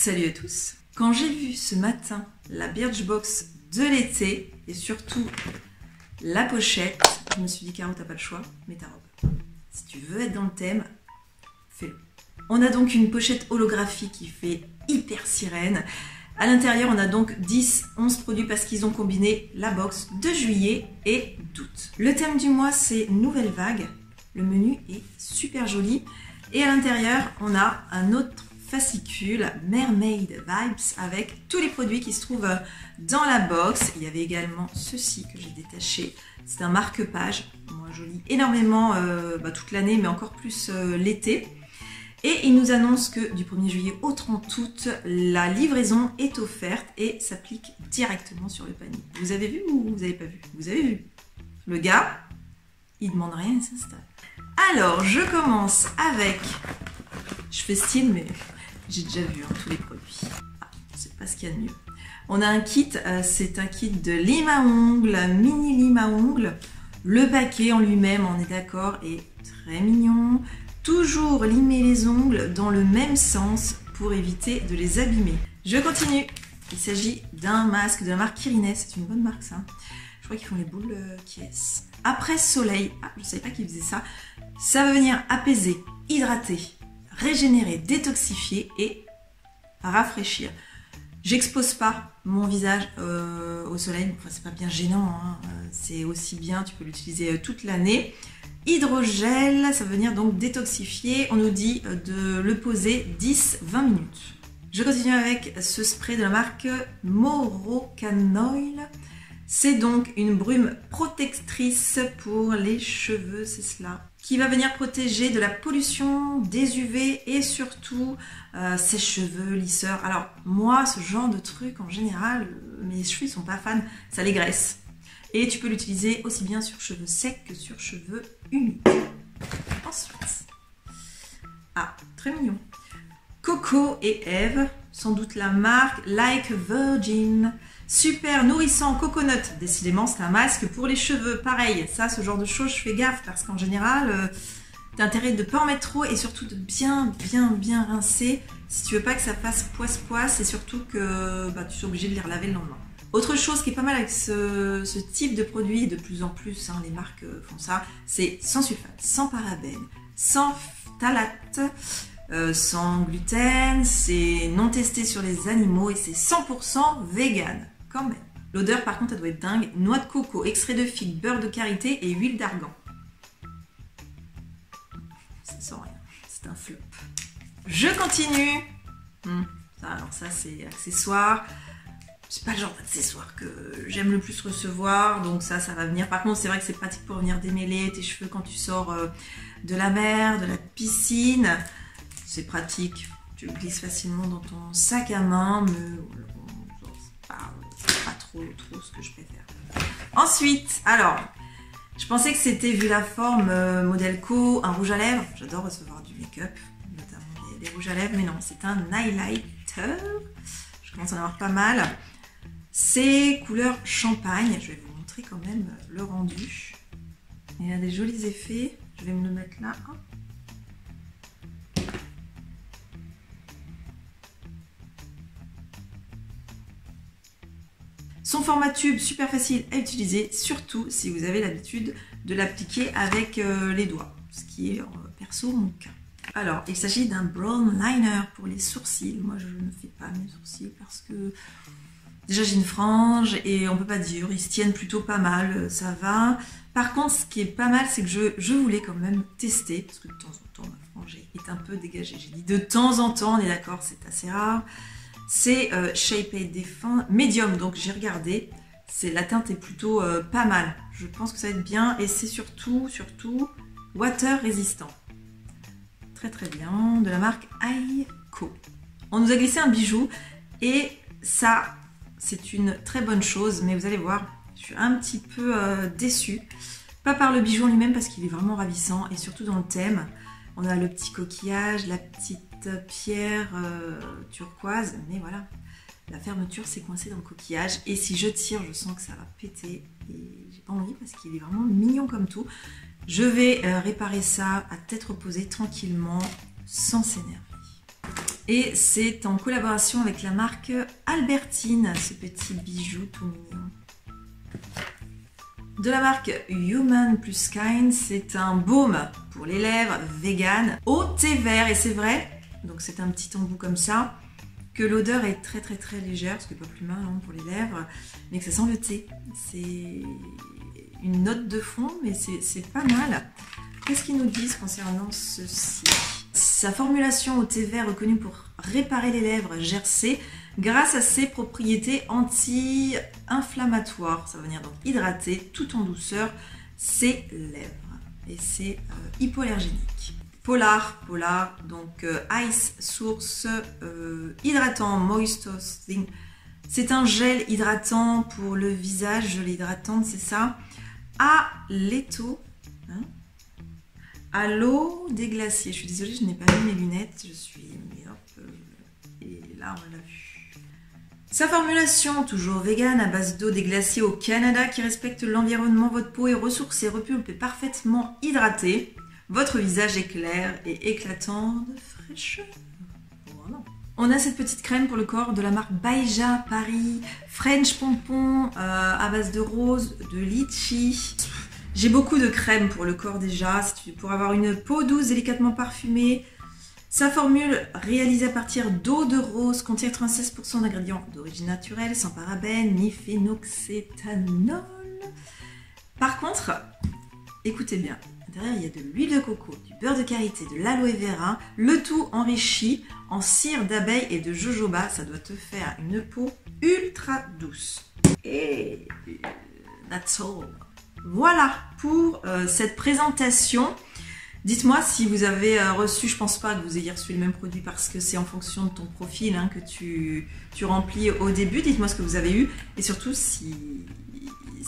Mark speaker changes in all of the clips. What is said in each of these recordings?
Speaker 1: Salut à tous Quand j'ai vu ce matin la Birchbox de l'été et surtout la pochette, je me suis dit Caro t'as pas le choix, mets ta robe. Si tu veux être dans le thème, fais-le. On a donc une pochette holographique qui fait hyper sirène. À l'intérieur, on a donc 10, 11 produits parce qu'ils ont combiné la box de juillet et d'août. Le thème du mois, c'est Nouvelle Vague. Le menu est super joli. Et à l'intérieur, on a un autre fascicule Mermaid Vibes avec tous les produits qui se trouvent dans la box. Il y avait également ceci que j'ai détaché. C'est un marque-page. Moi, je lis énormément euh, bah, toute l'année, mais encore plus euh, l'été. Et il nous annonce que du 1er juillet au 30 août, la livraison est offerte et s'applique directement sur le panier. Vous avez vu ou vous n'avez pas vu? Vous avez vu. Le gars, il demande rien, il s'installe. Alors, je commence avec... Je fais style, mais j'ai déjà vu hein, tous les produits. Ah, c'est pas ce qu'il y a de mieux. On a un kit, euh, c'est un kit de lime à ongles, mini lime à ongles. Le paquet en lui-même, on est d'accord, est très mignon. Toujours limer les ongles dans le même sens pour éviter de les abîmer. Je continue. Il s'agit d'un masque de la marque Kirines, c'est une bonne marque ça. Je crois qu'ils font les boules euh, qui est. Après soleil, ah, je ne savais pas qu'ils faisaient ça. Ça va venir apaiser, hydrater, régénérer, détoxifier et rafraîchir. J'expose pas mon visage euh, au soleil, c'est pas bien gênant, hein. Euh, c'est aussi bien, tu peux l'utiliser toute l'année. Hydrogel, ça va venir donc détoxifier. On nous dit euh, de le poser 10-20 minutes. Je continue avec ce spray de la marque Morocanoil. C'est donc une brume protectrice pour les cheveux, c'est cela, qui va venir protéger de la pollution, des UV et surtout euh, ses cheveux lisseurs. Alors moi, ce genre de truc, en général, mes cheveux sont pas fans, ça les graisse. Et tu peux l'utiliser aussi bien sur cheveux secs que sur cheveux humides. Ensuite, ah, très mignon. Coco et Eve, sans doute la marque Like Virgin. Super nourrissant coconut. Décidément, c'est un masque pour les cheveux. Pareil, ça, ce genre de choses, je fais gaffe parce qu'en général, euh, t'as intérêt de ne pas en mettre trop et surtout de bien, bien, bien rincer si tu veux pas que ça fasse poisse-poisse et surtout que bah, tu sois obligé de les relaver le lendemain. Autre chose qui est pas mal avec ce, type de produit, de plus en plus, hein, les marques euh, font ça, c'est sans sulfate, sans parabènes, sans phthalate, euh, sans gluten, c'est non testé sur les animaux et c'est 100% vegan, quand même. L'odeur par contre elle doit être dingue, noix de coco, extrait de figue, beurre de karité et huile d'argan. Ça sent rien, c'est un flop. Je continue. Hmm, alors ça c'est accessoire c'est pas le genre d'accessoire que j'aime le plus recevoir, donc ça, ça va venir. Par contre, c'est vrai que c'est pratique pour venir démêler tes cheveux quand tu sors euh, de la mer, de la piscine. C'est pratique, tu le glisses facilement dans ton sac à main, mais c'est pas, pas, trop, trop ce que je préfère. Ensuite, alors, je pensais que c'était, vu la forme, euh, Co, un rouge à lèvres. J'adore recevoir du make-up, notamment des, rouges à lèvres, mais non, c'est un highlighter. Je commence à en avoir pas mal. C'est couleur champagne. Je vais vous montrer quand même le rendu. Il y a des jolis effets. Je vais me le mettre là. Son format tube, super facile à utiliser, surtout si vous avez l'habitude de l'appliquer avec euh, les doigts, ce qui est euh, perso mon cas. Alors, il s'agit d'un brown liner pour les sourcils. Moi, je ne fais pas mes sourcils parce que Déjà j'ai une frange et on peut pas dire, ils se tiennent plutôt pas mal, euh, ça va. Par contre ce qui est pas mal c'est que je, voulais quand même tester, parce que de temps en temps ma frange est un peu dégagée. J'ai dit de temps en temps, on est d'accord, c'est assez rare. C'est euh, Shape Defend Medium, donc j'ai regardé, c'est la teinte est plutôt euh, pas mal. Je pense que ça va être bien et c'est surtout, surtout water résistant. Très très bien, de la marque Aiko. On nous a glissé un bijou et ça c'est une très bonne chose, mais vous allez voir, je suis un petit peu euh, déçue. Pas par le bijou en lui-même parce qu'il est vraiment ravissant et surtout dans le thème. On a le petit coquillage, la petite pierre euh, turquoise, mais voilà, la fermeture s'est coincée dans le coquillage et si je tire, je sens que ça va péter et j'ai pas envie parce qu'il est vraiment mignon comme tout. Je vais euh, réparer ça à tête reposée tranquillement sans s'énerver. Et c'est en collaboration avec la marque Albertine, ce petit bijou tout mignon. De la marque Human Plus Kind, c'est un baume pour les lèvres vegan au thé vert. Et c'est vrai, donc c'est un petit embout comme ça, que l'odeur est très très très légère, ce qui n'est pas plus mal hein, pour les lèvres, mais que ça sent le thé. C'est une note de fond, mais c'est pas mal. Qu'est-ce qu'ils nous disent concernant ceci? Sa formulation au thé vert reconnue pour réparer les lèvres gercées grâce à ses propriétés anti-inflammatoires. Ça va venir donc hydrater tout en douceur ses lèvres. Et c'est euh, hypoallergénique. Polar, Polar, donc euh, Ice Source euh, hydratant Moisture C'est un gel hydratant pour le visage, gel hydratant, c'est ça. À hein à l'eau déglaciée. Je suis désolée, je n'ai pas mis mes lunettes. Je suis. et là, on l'a vu. Sa formulation, toujours vegan, à base d'eau déglaciée au Canada, qui respecte l'environnement, votre peau est ressourcée, repulpée, parfaitement hydratée. Votre visage est clair et éclatant de fraîcheur. On a cette petite crème pour le corps de la marque Baija Paris, French Pompon euh, à base de rose, de litchi. J'ai beaucoup de crème pour le corps déjà, pour avoir une peau douce, délicatement parfumée, sa formule, réalisée à partir d'eau de rose, contient 96% d'ingrédients d'origine naturelle, sans parabènes ni phénoxéthanol. Par contre, écoutez bien, il y a de l'huile de coco, du beurre de karité, de l'aloe vera, le tout enrichi en cire d'abeille et de jojoba. Ça doit te faire une peau ultra douce. Et that's all. Voilà pour euh, cette présentation. Dites-moi si vous avez euh, reçu, je pense pas que vous ayez reçu le même produit parce que c'est en fonction de ton profil hein, que tu, remplis au début. Dites-moi ce que vous avez eu et surtout si,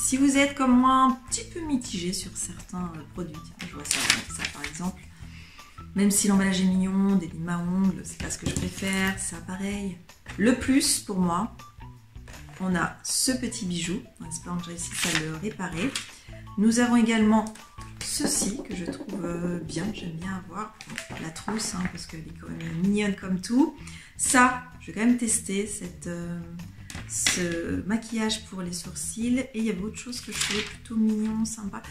Speaker 1: si vous êtes comme moi un petit peu mitigé sur certains euh, produits. je vois ça, par exemple. Même si l'emballage est mignon, des limes à ongles, c'est pas ce que je préfère, c'est pareil. Le plus pour moi, on a ce petit bijou, en espérant que j'ai réussi à le réparer. Nous avons également ceci que je trouve euh, bien, j'aime bien avoir la trousse hein, parce qu'elle est quand même mignonne comme tout. Ça, je vais quand même tester cette, euh, ce maquillage pour les sourcils et il y avait autre chose que je trouvais plutôt mignon, sympa.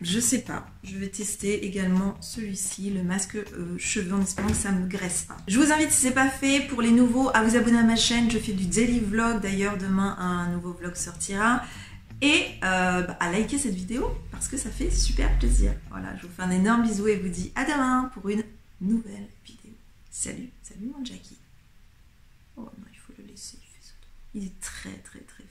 Speaker 1: Je sais pas, je vais tester également celui-ci, le masque euh, cheveux en espérant que ça me graisse pas. Je vous invite si c'est pas fait pour les nouveaux à vous abonner à ma chaîne, je fais du daily vlog d'ailleurs demain un nouveau vlog sortira et euh, bah, à liker cette vidéo parce que ça fait super plaisir. Voilà, je vous fais un énorme bisou et vous dis à demain pour une nouvelle vidéo. Salut, salut mon Jackie. Oh non, il faut le laisser, il est très très très.